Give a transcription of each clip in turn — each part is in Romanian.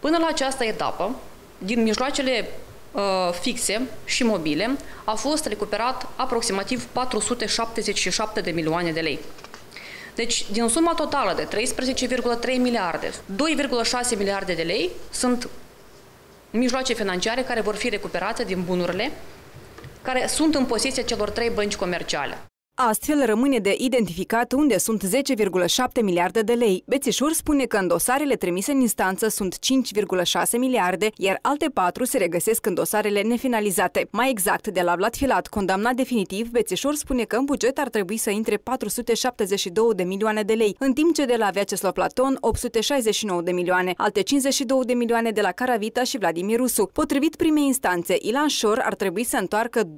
Până la această etapă, din mijloacele uh, fixe și mobile, a fost recuperat aproximativ 477 de milioane de lei. Deci, din suma totală de 13,3 miliarde, 2,6 miliarde de lei sunt mijloace financiare care vor fi recuperate din bunurile care sunt în posesia celor trei bănci comerciale. Astfel, rămâne de identificat unde sunt 10,7 miliarde de lei. Bețișur spune că în dosarele trimise în instanță sunt 5,6 miliarde, iar alte patru se regăsesc în dosarele nefinalizate. Mai exact, de la Vlad Filat, condamnat definitiv, Bețișor spune că în buget ar trebui să intre 472 de milioane de lei, în timp ce de la Vyacheslav Platon 869 de milioane, alte 52 de milioane de la Caravita și Vladimir Rusu. Potrivit primei instanțe, Ilan Șor ar trebui să întoarcă 2,7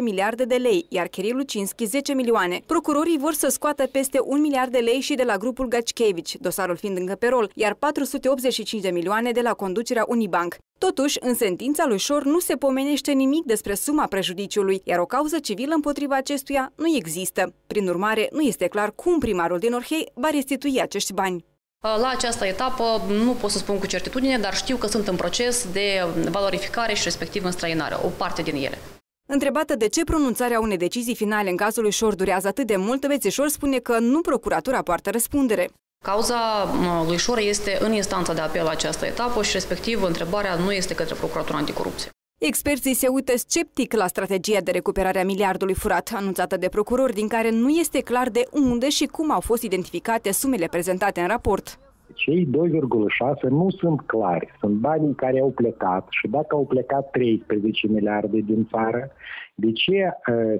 miliarde de lei, iar Kiril Lucinski Zelensky 10 milioane. Procurorii vor să scoată peste 1 miliard de lei și de la grupul Gacchevici, dosarul fiind încă pe rol, iar 485 de milioane de la conducerea Unibank. Totuși, în sentința lui Șor nu se pomenește nimic despre suma prejudiciului, iar o cauză civilă împotriva acestuia nu există. Prin urmare, nu este clar cum primarul din Orhei va restitui acești bani. La această etapă nu pot să spun cu certitudine, dar știu că sunt în proces de valorificare și respectiv înstrăinare, o parte din ele. Întrebată de ce pronunțarea unei decizii finale în cazul lui Șor durează atât de mult, Vețișor spune că nu procuratura poartă răspundere. Cauza lui Șor este în instanța de apel la această etapă și respectiv întrebarea nu este către Procuratura Anticorupție. Experții se uită sceptic la strategia de recuperare a miliardului furat, anunțată de procurori, din care nu este clar de unde și cum au fost identificate sumele prezentate în raport. Cei 2,6 nu sunt clari. Sunt banii care au plecat și dacă au plecat 13 miliarde din țară, de ce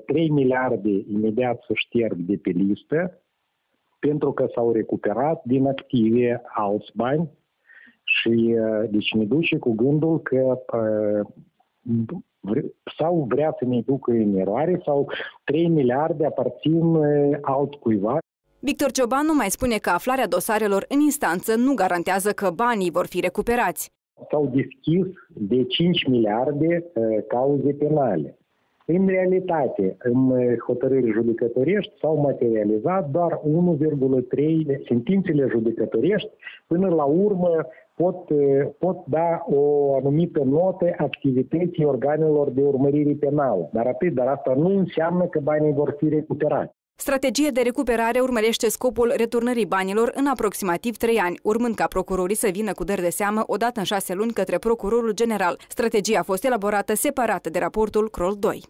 3 miliarde imediat să șterg de pe listă? Pentru că s-au recuperat din active alți bani și deci ne duce cu gândul că sau vrea să ne ducă în eroare sau 3 miliarde aparțin altcuiva Victor Ciobanu mai spune că aflarea dosarelor în instanță nu garantează că banii vor fi recuperați. S-au deschis de 5 miliarde uh, cauze penale. În realitate, în hotărâri judecătorești s-au materializat doar 1,3 sentințele judecătorești. Până la urmă pot, pot da o anumită notă activității organelor de urmărire penală. Dar atât, dar asta nu înseamnă că banii vor fi recuperați. Strategia de recuperare urmărește scopul returnării banilor în aproximativ 3 ani, urmând ca procurorii să vină cu dări de seamă odată în 6 luni către procurorul general. Strategia a fost elaborată separată de raportul Kroll 2.